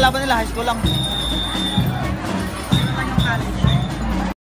kalaban nila, high school lang.